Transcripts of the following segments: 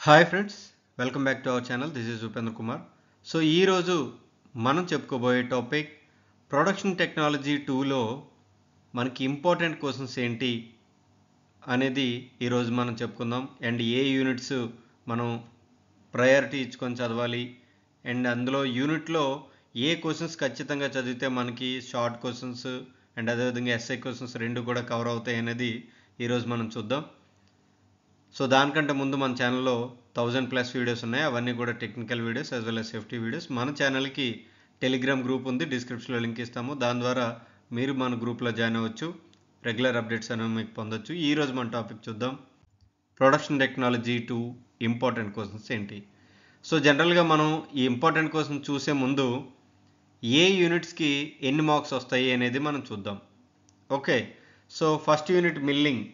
Hi friends welcome back to our channel. This is Upendra Kumar. So ఈరోజు మనం చెప్పుకోబోయే topic production technology టూలో మనకి ఇంపార్టెంట్ క్వశ్చన్స్ ఏంటి అనేది ఈరోజు మనం చెప్పుకుందాం. అండ్ ఏ యూనిట్స్ మనం ప్రయారిటీ ఇచ్చుకొని చదవాలి. అండ్ అందులో యూనిట్లో ఏ క్వశ్చన్స్ ఖచ్చితంగా చదివితే మనకి షార్ట్ క్వశ్చన్స్ అండ్ అదేవిధంగా ఎస్ఐ క్వశ్చన్స్ రెండు కూడా కవర్ అవుతాయి అనేది ఈరోజు మనం చూద్దాం. సో దానికంటే ముందు మన ఛానల్లో థౌజండ్ ప్లస్ వీడియోస్ ఉన్నాయి. అవన్నీ కూడా technical videos as well as safety videos మన ఛానల్కి టెలిగ్రామ్ గ్రూప్ ఉంది. డిస్క్రిప్షన్లో లింక్ ఇస్తాము. దాని ద్వారా మీరు మన గ్రూప్లో జాయిన్ అవ్వచ్చు. రెగ్యులర్ అప్డేట్స్ అనేవి మీకు పొందొచ్చు. ఈరోజు మన టాపిక్ చూద్దాం. Production technology two important questions ఏంటి? సో జనరల్గా మనం ఈ ఇంపార్టెంట్ క్వశ్చన్ చూసే ముందు ఏ యూనిట్స్కి ఎన్ని మార్క్స్ వస్తాయి అనేది మనం చూద్దాం. Okay so first unit milling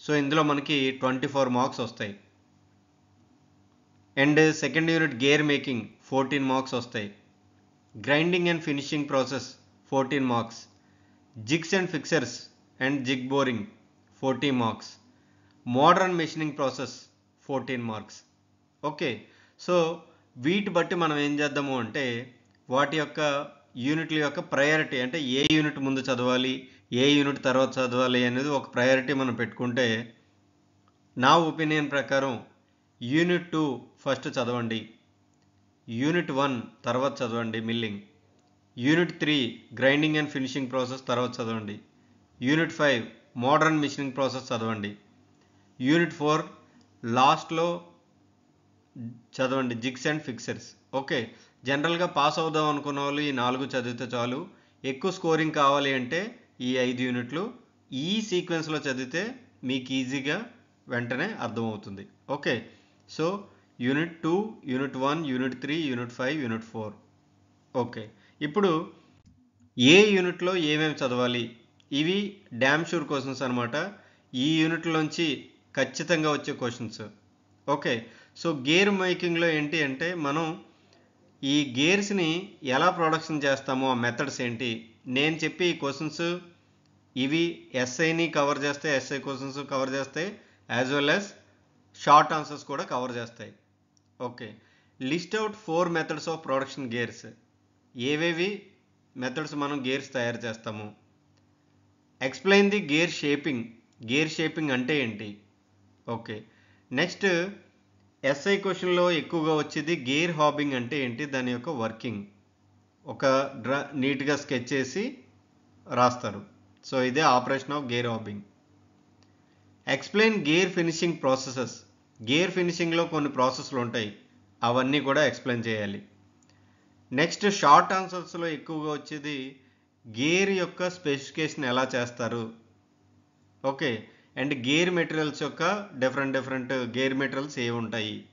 so ఇందులో మనకి ట్వంటీ ఫోర్ మార్క్స్ వస్తాయి. And second unit gear making fourteen marks వస్తాయి. Grinding and finishing process fourteen marks. Jigs and fixtures and jig boring forty marks. Modern machining process fourteen marks. Okay so వీటి బట్టి మనం ఏం చేద్దాము అంటే వాటి యొక్క యూనిట్ల యొక్క ప్రయారిటీ అంటే ఏ యూనిట్ ముందు చదవాలి ఏ యూనిట్ తర్వాత చదవాలి అనేది ఒక ప్రయారిటీ మనం పెట్టుకుంటే నా ఒపీనియన్ ప్రకారం యూనిట్ టూ ఫస్ట్ చదవండి యూనిట్ వన్ తర్వాత చదవండి milling unit three grinding and finishing process తర్వాత చదవండి unit five modern machining process చదవండి యూనిట్ ఫోర్ లాస్ట్లో చదవండి జిగ్స్ అండ్ ఫిక్సర్స్ ఓకే జనరల్గా పాస్ అవుదాం అనుకున్న వాళ్ళు ఈ నాలుగు చదివితే చాలు. ఎక్కువ స్కోరింగ్ కావాలి అంటే ఈ ఐదు యూనిట్లు ఈ సీక్వెన్స్లో చదివితే మీకు ఈజీగా వెంటనే అర్థమవుతుంది. Okay. So unit two unit one unit three unit five unit four. Okay. ఇప్పుడు ఏ యూనిట్లో ఏమేమి చదవాలి? ఇవి డ్యామ్ షూర్ క్వశ్చన్స్ అనమాట ఈ యూనిట్లోంచి ఖచ్చితంగా వచ్చే క్వశ్చన్స్. ఓకే. సో గేర్ మేకింగ్లో ఏంటి అంటే మనం ఈ గేర్స్ని ఎలా ప్రొడక్షన్ చేస్తామో ఆ మెథడ్స్ ఏంటి? నేను చెప్పి ఈ క్వశ్చన్స్ ఇవి ఎస్ఐని కవర్ చేస్తాయి ఎస్ఐ క్వశ్చన్స్ కవర్ చేస్తాయి as well as short answers కూడా కవర్ చేస్తాయి. Okay list out four methods of production gears ఏవేవి మెథడ్స్ మనం గేర్స్ తయారు చేస్తాము? Explain the gear shaping gear shaping అంటే ఏంటి? ఓకే నెక్స్ట్ ఎస్ఐ క్వశ్చన్లో ఎక్కువగా వచ్చేది గేర్ హాబింగ్ అంటే ఏంటి? దాని యొక్క వర్కింగ్ ఒక డ్రా నీట్గా స్కెచ్ చేసి రాస్తారు. సో ఇదే operation of gear hobbing explain gear finishing processes gear ఫినిషింగ్లో కొన్ని ప్రాసెస్లు ఉంటాయి. అవన్నీ కూడా ఎక్స్ప్లెయిన్ చేయాలి. నెక్స్ట్ షార్ట్ ఆన్సర్స్లో ఎక్కువగా వచ్చేది గేర్ యొక్క స్పెసిఫికేషన్ ఎలా చేస్తారు? ఓకే అండ్ గేర్ మెటీరియల్స్ యొక్క డిఫరెంట్ డిఫరెంట్ గేర్ మెటీరియల్స్ ఏవి ఉంటాయి?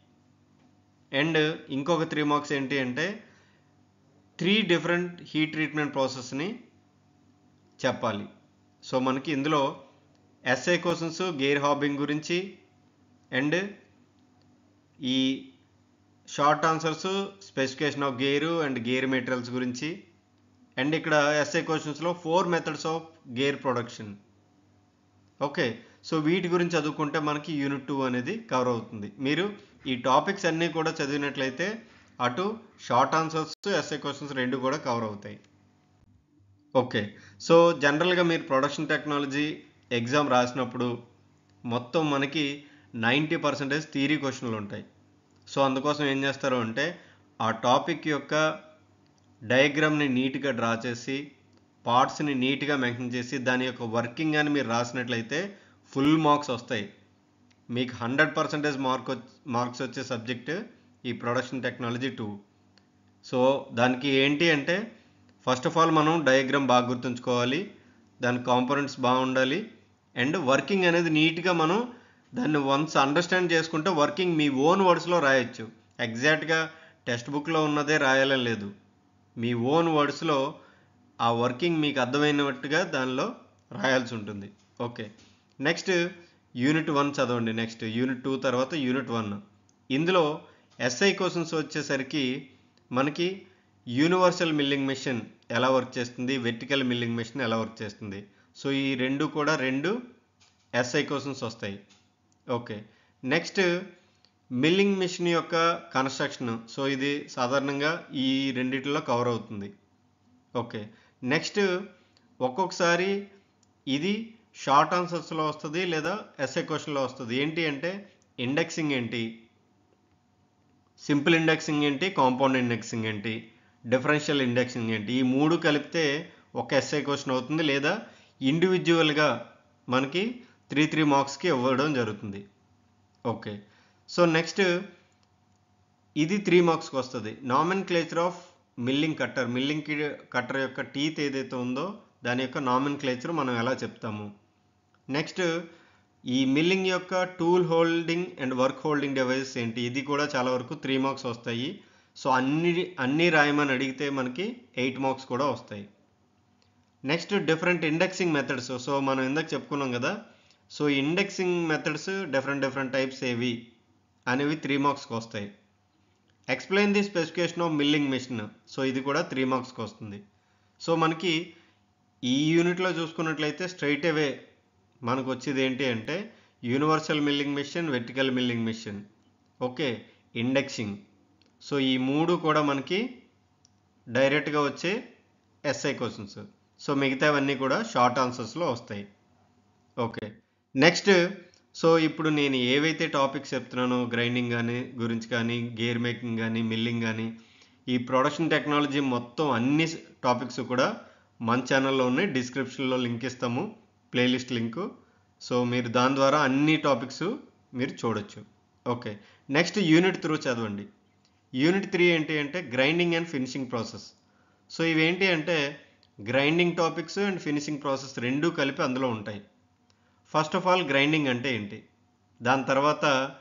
అండ్ ఇంకొక త్రీ మార్క్స్ ఏంటి అంటే త్రీ డిఫరెంట్ హీట్ ట్రీట్మెంట్ ప్రాసెస్ని చెప్పాలి. సో మనకి ఇందులో ఎస్ఐ క్వశ్చన్స్ గేర్ హాబింగ్ గురించి అండ్ ఈ short answers specification of gear and gear materials గురించి అండ్ ఇక్కడ SI క్వశ్చన్స్లో four methods of gear production okay so వీటి గురించి చదువుకుంటే మనకి యూనిట్ టూ అనేది కవర్ అవుతుంది. మీరు ఈ టాపిక్స్ అన్నీ కూడా చదివినట్లయితే అటు షార్ట్ ఆన్సర్స్ ఎస్ఐ క్వశ్చన్స్ రెండు కూడా కవర్ అవుతాయి. ఓకే. సో జనరల్గా మీరు ప్రొడక్షన్ టెక్నాలజీ ఎగ్జామ్ రాసినప్పుడు మొత్తం మనకి నైంటీ పర్సెంటేజ్ థీరీ క్వశ్చన్లు ఉంటాయి. సో అందుకోసం ఏం చేస్తారు అంటే ఆ టాపిక్ యొక్క డయాగ్రామ్ని నీట్గా డ్రా చేసి పార్ట్స్ని నీట్గా మెన్షన్ చేసి దాని యొక్క వర్కింగ్ అని మీరు రాసినట్లయితే ఫుల్ మార్క్స్ వస్తాయి. మీకు హండ్రెడ్ పర్సెంటేజ్ మార్క్ మార్క్స్ వచ్చే సబ్జెక్ట్ ఈ ప్రొడక్షన్ టెక్నాలజీ టూ. సో దానికి ఏంటి అంటే ఫస్ట్ ఆఫ్ ఆల్ మనం డయాగ్రామ్ బాగా గుర్తుంచుకోవాలి. దాని కాంపోనెంట్స్ బాగుండాలి. అండ్ వర్కింగ్ అనేది నీట్గా మనం దాన్ని వన్స్ అండర్స్టాండ్ చేసుకుంటే వర్కింగ్ మీ ఓన్ వర్డ్స్లో రాయొచ్చు. ఎగ్జాక్ట్గా టెక్స్ట్ బుక్లో ఉన్నదే రాయాలని లేదు. మీ ఓన్ వర్డ్స్లో ఆ వర్కింగ్ మీకు అర్థమైనట్టుగా దానిలో రాయాల్సి ఉంటుంది. ఓకే నెక్స్ట్ యూనిట్ వన్ చదవండి. నెక్స్ట్ యూనిట్ టూ తర్వాత యూనిట్ వన్ ఇందులో ఎస్ఐ క్వశ్చన్స్ వచ్చేసరికి మనకి యూనివర్సల్ మిల్లింగ్ మెషిన్ ఎలా వర్క్ చేస్తుంది? వెర్టికల్ మిల్లింగ్ మెషిన్ ఎలా వర్క్ చేస్తుంది? సో ఈ రెండు కూడా రెండు ఎస్ఐ క్వశ్చన్స్ వస్తాయి. ఓకే. నెక్స్ట్ మిల్లింగ్ మిషన్ యొక్క కన్స్ట్రక్షన్. సో ఇది సాధారణంగా ఈ రెండిటిలో కవర్ అవుతుంది. ఓకే. నెక్స్ట్ ఒక్కొక్కసారి ఇది షార్ట్ ఆన్సర్స్లో వస్తుంది లేదా ఎస్ఏ క్వశ్చన్లో వస్తుంది? ఏంటి అంటే ఇండెక్సింగ్ ఏంటి? సింపుల్ ఇండెక్సింగ్ ఏంటి? కాంపౌండ్ ఇండెక్సింగ్ ఏంటి? డిఫరెన్షియల్ ఇండెక్సింగ్ ఏంటి? ఈ మూడు కలిపితే ఒక ఎస్ఐ క్వశ్చన్ అవుతుంది లేదా ఇండివిజువల్గా మనకి త్రీ త్రీ మార్క్స్కి ఇవ్వడం జరుగుతుంది. ఓకే సో నెక్స్ట్ ఇది త్రీ మార్క్స్కి వస్తుంది. Nomenclature of milling cutter milling cutter యొక్క టీత్ ఏదైతే ఉందో దాని యొక్క నామిన్ క్లేచర్ మనం ఎలా చెప్తాము? నెక్స్ట్ ఈ మిల్లింగ్ యొక్క tool holding and work holding devices ఏంటి? ఇది కూడా చాలా వరకు త్రీ మార్క్స్ వస్తాయి. సో అన్ని అన్నీ రాయమని అడిగితే మనకి ఎయిట్ మార్క్స్ కూడా వస్తాయి. Next different indexing methods. So మనం ఇందాక చెప్పుకున్నాం కదా so indexing methods different different types ఏవి అనేవి త్రీ మార్క్స్కి వస్తాయి. Explain the specification of milling machine so ఇది కూడా త్రీ మార్క్స్కి వస్తుంది. సో మనకి ఈ యూనిట్లో చూసుకున్నట్లయితే స్ట్రైట్ అవే మనకు వచ్చేది ఏంటి అంటే universal milling machine vertical milling machine okay indexing so ఈ మూడు కూడా మనకి డైరెక్ట్గా వచ్చే ఎస్ఐ క్వశ్చన్స్ సో మిగతావన్నీ కూడా షార్ట్ ఆన్సర్స్లో వస్తాయి. ఓకే. నెక్స్ట్ సో ఇప్పుడు నేను ఏవైతే టాపిక్స్ చెప్తున్నానో గ్రైండింగ్ కానీ గురించి కానీ గేర్ మేకింగ్ కానీ మిల్లింగ్ కానీ ఈ ప్రొడక్షన్ టెక్నాలజీ మొత్తం అన్ని టాపిక్స్ కూడా మన ఛానల్లో ఉన్నాయి. డిస్క్రిప్షన్లో లింక్ ఇస్తాము. ప్లేలిస్ట్ లింకు సో మీరు దాని ద్వారా అన్ని టాపిక్స్ మీరు చూడొచ్చు. ఓకే. నెక్స్ట్ యూనిట్ త్రూ చదవండి. యూనిట్ త్రీ ఏంటి అంటే grinding and finishing process. So ఇవేంటి అంటే grinding topics and finishing process రెండూ కలిపి అందులో ఉంటాయి. ఫస్ట్ ఆఫ్ ఆల్ గ్రైండింగ్ అంటే ఏంటి? దాని తర్వాత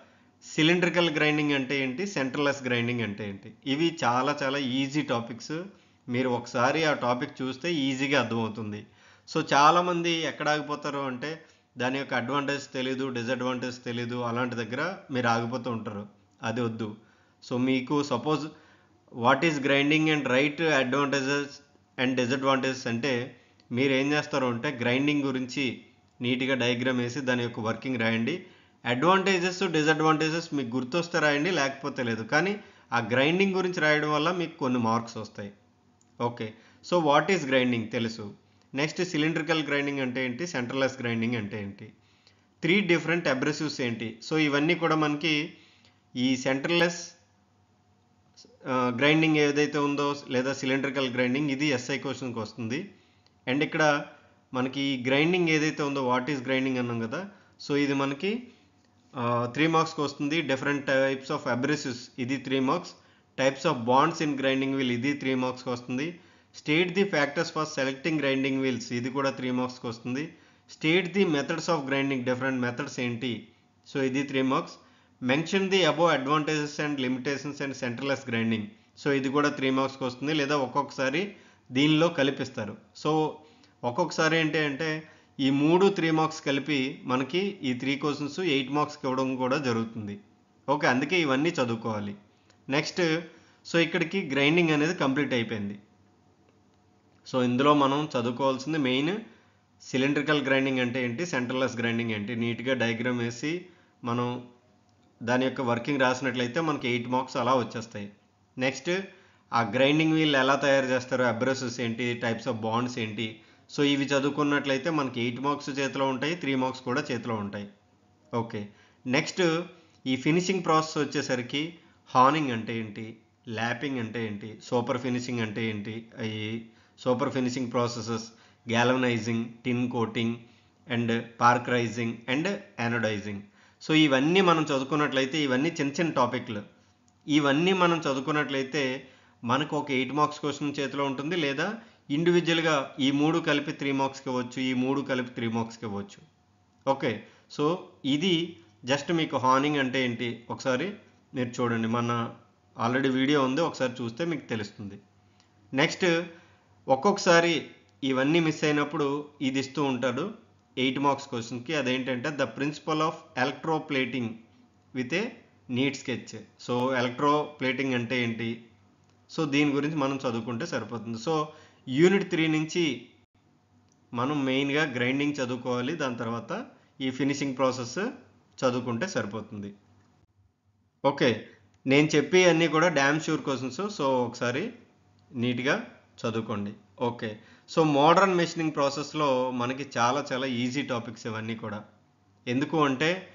సిలిండ్రికల్ గ్రైండింగ్ అంటే ఏంటి? సెంట్రలెస్ గ్రైండింగ్ అంటే ఏంటి? ఇవి చాలా చాలా ఈజీ టాపిక్స్. మీరు ఒకసారి ఆ టాపిక్ చూస్తే ఈజీగా అర్థమవుతుంది. సో చాలామంది ఎక్కడ ఆగిపోతారు అంటే దాని యొక్క అడ్వాంటేజ్ తెలీదు డిసడ్వాంటేజ్ తెలీదు అలాంటి దగ్గర మీరు ఆగిపోతూ ఉంటారు. అది వద్దు. సో మీకు suppose what is grinding and write advantages and disadvantages అంటే మీరు ఏం చేస్తారు అంటే గ్రైండింగ్ గురించి నీట్గా డయాగ్రామ్ వేసి దాని యొక్క వర్కింగ్ రాయండి. అడ్వాంటేజెస్ డిసడ్వాంటేజెస్ మీకు గుర్తొస్తే రాయండి లేకపోతే లేదు. కానీ ఆ గ్రైండింగ్ గురించి రాయడం వల్ల మీకు కొన్ని మార్క్స్ వస్తాయి. Okay so what is grinding తెలుసు. నెక్స్ట్ సిలిండ్రికల్ గ్రైండింగ్ అంటే ఏంటి? సెంట్రలైజ్ గ్రైండింగ్ అంటే ఏంటి? త్రీ డిఫరెంట్ అబ్రెసివ్స్ ఏంటి? సో ఇవన్నీ కూడా మనకి ఈ సెంట్రలెస్ గ్రైండింగ్ ఏదైతే ఉందో లేదా సిలిండ్రికల్ గ్రైండింగ్ ఇది ఎస్ఐ క్వశ్చన్కి వస్తుంది. అండ్ ఇక్కడ మనకి గ్రైండింగ్ ఏదైతే ఉందో వాట్ ఈస్ గ్రైండింగ్ అన్నాం కదా సో ఇది మనకి త్రీ మార్క్స్కి వస్తుంది. డిఫరెంట్ టైప్స్ ఆఫ్ అబ్రెసివ్స్ ఇది three marks types of bonds in grinding wheel ఇది త్రీ మార్క్స్కి వస్తుంది. State the factors for selecting grinding wheels ఇది కూడా త్రీ మార్క్స్కి వస్తుంది. State the methods of grinding different methods ఏంటి సో ఇది three marks mention the above advantages and limitations and centreless grinding so ఇది కూడా త్రీ మార్క్స్కి వస్తుంది. లేదా ఒక్కొక్కసారి దీనిలో కల్పిస్తారు. సో ఒక్కొక్కసారి ఏంటి అంటే ఈ మూడు త్రీ మార్క్స్ కలిపి మనకి ఈ త్రీ క్వశ్చన్స్ ఎయిట్ మార్క్స్కి ఇవ్వడం కూడా జరుగుతుంది. ఓకే అందుకే ఇవన్నీ చదువుకోవాలి. నెక్స్ట్ సో ఇక్కడికి గ్రైండింగ్ అనేది కంప్లీట్ అయిపోయింది. సో ఇందులో మనం చదువుకోవాల్సింది మెయిన్ సిలిండ్రికల్ గ్రైండింగ్ అంటే ఏంటి సెంట్రల్లెస్ గ్రైండింగ్ ఏంటి? నీట్గా డయాగ్రామ్ వేసి మనం దాని యొక్క వర్కింగ్ రాసినట్లయితే మనకి ఎయిట్ మార్క్స్ అలా వచ్చేస్తాయి. నెక్స్ట్ ఆ గ్రైండింగ్ వీల్ ఎలా తయారు చేస్తారు అబ్రసెస్ ఏంటి టైప్స్ ఆఫ్ బాండ్స్ ఏంటి సో ఇవి చదువుకున్నట్లయితే మనకి ఎయిట్ మార్క్స్ చేతిలో ఉంటాయి త్రీ మార్క్స్ కూడా చేతిలో ఉంటాయి. ఓకే. నెక్స్ట్ ఈ ఫినిషింగ్ ప్రాసెస్ వచ్చేసరికి హార్నింగ్ అంటే ఏంటి ల్యాపింగ్ అంటే ఏంటి సూపర్ ఫినిషింగ్ అంటే ఏంటి అవి super finishing processes galvanising tin coating and parkerising and anodising so ఇవన్నీ మనం చదువుకున్నట్లయితే ఇవన్నీ చిన్న చిన్న టాపిక్లు. ఇవన్నీ మనం చదువుకున్నట్లయితే మనకు ఒక ఎయిట్ మార్క్స్ క్వశ్చన్ చేతిలో ఉంటుంది లేదా ఇండివిజువల్గా ఈ మూడు కలిపి త్రీ మార్క్స్కి ఇవ్వచ్చు ఈ మూడు కలిపి త్రీ మార్క్స్కి ఇవ్వచ్చు. ఓకే సో ఇది జస్ట్ మీకు హార్నింగ్ అంటే ఏంటి? ఒకసారి మీరు చూడండి మన ఆల్రెడీ వీడియో ఉంది ఒకసారి చూస్తే మీకు తెలుస్తుంది. నెక్స్ట్ ఒక్కొక్కసారి ఇవన్నీ మిస్ అయినప్పుడు ఇది ఇస్తూ ఉంటాడు. ఎయిట్ మార్క్స్ క్వశ్చన్కి అదేంటంటే the principle of electroplating with a neat sketch. So electroplating అంటే ఏంటి? సో దీని గురించి మనం చదువుకుంటే సరిపోతుంది. సో యూనిట్ త్రీ నుంచి మనం మెయిన్గా గ్రైండింగ్ చదువుకోవాలి. దాని తర్వాత ఈ ఫినిషింగ్ ప్రాసెస్ చదువుకుంటే సరిపోతుంది. ఓకే. నేను చెప్పి అన్నీ కూడా డ్యామ్ షూర్ క్వశ్చన్స్. సో ఒకసారి నీట్గా చదువుకోండి. ఓకే. సో మోడర్న్ మెషినింగ్ ప్రాసెస్లో మనకి చాలా చాలా ఈజీ టాపిక్స్ ఇవన్నీ కూడా. ఎందుకు అంటే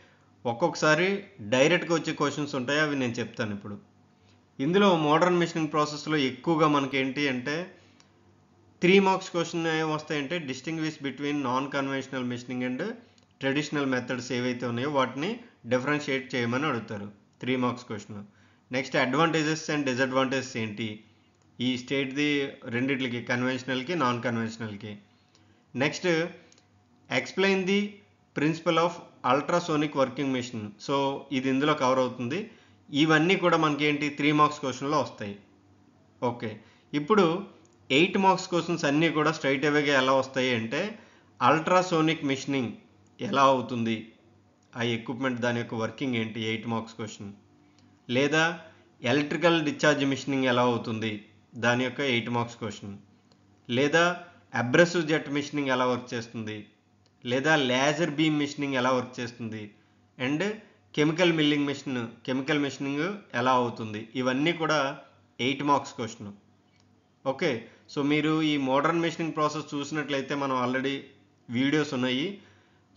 ఒక్కొక్కసారి డైరెక్ట్గా వచ్చే క్వశ్చన్స్ ఉంటాయి అవి నేను చెప్తాను ఇప్పుడు. ఇందులో మోడర్న్ మెషినింగ్ ప్రాసెస్లో ఎక్కువగా మనకి ఏంటి అంటే three marks question ఏమొస్తాయంటే distinguish between non conventional machining and traditional methods ఏవైతే ఉన్నాయో వాటిని డిఫరెన్షియేట్ చేయమని అడుగుతారు. Three marks question next advantages and disadvantages ఏంటి? ఈ స్టేట్ది రెండిట్లకి కన్వెన్షనల్కి non కన్వెన్షనల్కి next explain the principle of ultrasonic working machine so ఇది ఇందులో కవర్ అవుతుంది. ఇవన్నీ కూడా మనకి ఏంటి త్రీ మార్క్స్ క్వశ్చన్లో వస్తాయి. ఓకే ఇప్పుడు ఎయిట్ మార్క్స్ క్వశ్చన్స్ అన్నీ కూడా స్ట్రైట్ అవేగా ఎలా వస్తాయి అంటే అల్ట్రాసోనిక్ మిషనింగ్ ఎలా అవుతుంది? ఆ ఎక్విప్మెంట్ దాని యొక్క వర్కింగ్ ఏంటి? ఎయిట్ మార్క్స్ క్వశ్చన్ లేదా ఎలక్ట్రికల్ డిశ్చార్జ్ మిషనింగ్ ఎలా అవుతుంది? దాని యొక్క ఎయిట్ మార్క్స్ క్వశ్చన్. లేదా అబ్రెసివ్ జెట్ మిషనింగ్ ఎలా వర్క్ చేస్తుంది? లేదా లేజర్ బీమ్ మిషనింగ్ ఎలా వర్క్ చేస్తుంది? And chemical milling machine chemical machining ఎలా అవుతుంది? ఇవన్నీ కూడా eight marks question. Okay so మీరు ఈ మోడర్న్ మిషనింగ్ ప్రాసెస్ చూసినట్లయితే మనం ఆల్రెడీ వీడియోస్ ఉన్నాయి.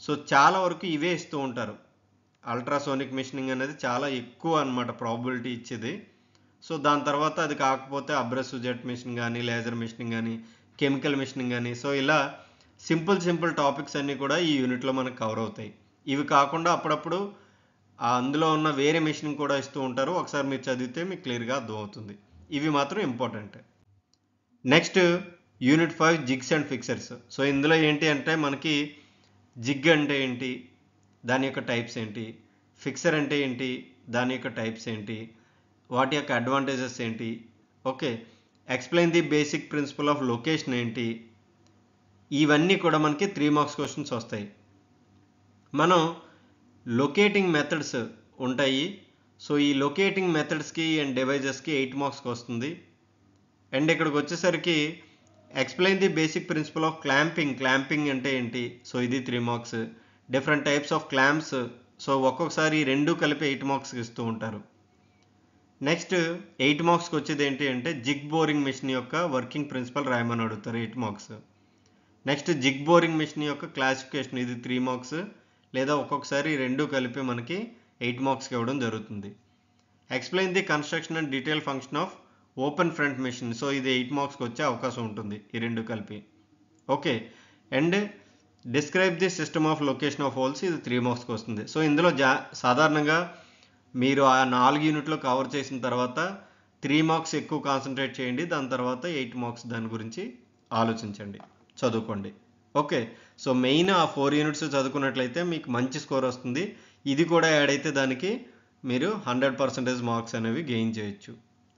సో చాలా వరకు ఇవే ఇస్తూ ఉంటారు. అల్ట్రాసోనిక్ మిషనింగ్ అనేది చాలా ఎక్కువ అనమాట ప్రాబిలిటీ ఇచ్చేది. సో దాని తర్వాత అది కాకపోతే అబ్రెసివ్ జెట్ మిషన్ కానీ లేజర్ మిషనింగ్ కానీ కెమికల్ మిషనింగ్ కానీ సో ఇలా సింపుల్ సింపుల్ టాపిక్స్ అన్నీ కూడా ఈ యూనిట్లో మనకు కవర్ అవుతాయి. ఇవి కాకుండా అప్పుడప్పుడు అందులో ఉన్న వేరే మిషనింగ్ కూడా ఇస్తూ ఉంటారు. ఒకసారి మీరు చదివితే మీకు క్లియర్గా అర్థమవుతుంది. ఇవి మాత్రం important. Next unit five jigs and fixtures. So ఇందులో ఏంటి అంటే మనకి జిగ్ అంటే ఏంటి? దాని యొక్క టైప్స్ ఏంటి? ఫిక్సర్ అంటే ఏంటి? దాని యొక్క టైప్స్ ఏంటి? వాటి యొక్క అడ్వాంటేజెస్ ఏంటి? Okay explain the basic principle of location ఏంటి? ఇవన్నీ కూడా మనకి త్రీ మార్క్స్ క్వశ్చన్స్ వస్తాయి. మనం లొకేటింగ్ మెథడ్స్ ఉంటాయి. సో ఈ లొకేటింగ్ మెథడ్స్కి అండ్ డివైజెస్కి ఎయిట్ మార్క్స్కి వస్తుంది. అండ్ ఇక్కడికి వచ్చేసరికి explain the basic principle of clamping clamping అంటే ఏంటి? సో ఇది three marks different types of clamps so ఒక్కొక్కసారి రెండు కలిపి ఎయిట్ మార్క్స్కి ఇస్తూ ఉంటారు. నెక్స్ట్ ఎయిట్ మార్క్స్కి వచ్చేది ఏంటి అంటే జిగ్ బోరింగ్ మిషన్ యొక్క వర్కింగ్ ప్రిన్సిపల్ రాయమని అడుగుతారు eight marks. Next jig boring machine యొక్క క్లాసిఫికేషన్ ఇది త్రీ మార్క్స్ లేదా ఒక్కొక్కసారి రెండు కలిపి మనకి ఎయిట్ మార్క్స్కి ఇవ్వడం జరుగుతుంది. Explain the construction and detail function of open front machine so ఇది ఎయిట్ మార్క్స్కి వచ్చే అవకాశం ఉంటుంది ఈ రెండు కలిపి. Okay and describe the system of location of holes ఇది త్రీ మార్క్స్కి వస్తుంది. సో ఇందులో జా సాధారణంగా మీరు ఆ నాలుగు యూనిట్లో కవర్ చేసిన తర్వాత త్రీ మార్క్స్ ఎక్కువ కాన్సన్ట్రేట్ చేయండి. దాని తర్వాత ఎయిట్ మార్క్స్ దాని గురించి ఆలోచించండి. చదువుకోండి. ఓకే సో మెయిన్ ఆ ఫోర్ యూనిట్స్ చదువుకున్నట్లయితే మీకు మంచి స్కోర్ వస్తుంది. ఇది కూడా యాడ్ అయితే దానికి మీరు హండ్రెడ్ పర్సెంటేజ్ మార్క్స్ అనేవి గెయిన్ చేయొచ్చు.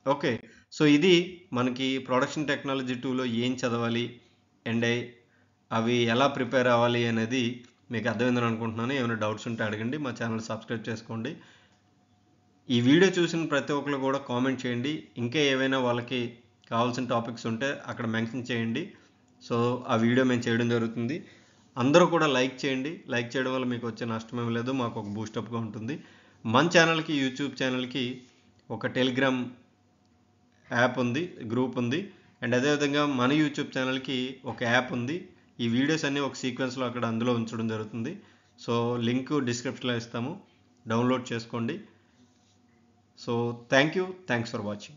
ఓకే సో ఇది మనకి ప్రొడక్షన్ టెక్నాలజీ టూలో ఏం చదవాలి? అండ్ అవి ఎలా ప్రిపేర్ అవ్వాలి అనేది మీకు అర్థమైందని అనుకుంటున్నాను. ఏమైనా డౌట్స్ ఉంటే అడగండి. మా ఛానల్ సబ్స్క్రైబ్ చేసుకోండి. ఈ వీడియో చూసిన ప్రతి ఒక్కరు కూడా కామెంట్ చేయండి. ఇంకా ఏవైనా వాళ్ళకి కావాల్సిన టాపిక్స్ ఉంటే అక్కడ మెన్షన్ చేయండి. సో ఆ వీడియో మేము చేయడం జరుగుతుంది. అందరూ కూడా లైక్ చేయండి. లైక్ చేయడం వల్ల మీకు వచ్చే నష్టం ఏమి లేదు. మాకు ఒక బూస్టప్గా ఉంటుంది. మన ఛానల్కి యూట్యూబ్ ఛానల్కి ఒక టెలిగ్రామ్ యాప్ ఉంది గ్రూప్ ఉంది. అండ్ అదేవిధంగా మన యూట్యూబ్ ఛానల్కి ఒక యాప్ ఉంది. ఈ వీడియోస్ అన్నీ ఒక సీక్వెన్స్లో అక్కడ అందులో ఉంచడం జరుగుతుంది. సో లింక్ డిస్క్రిప్షన్లో ఇస్తాము. డౌన్లోడ్ చేసుకోండి. So thank you. Thanks for watching.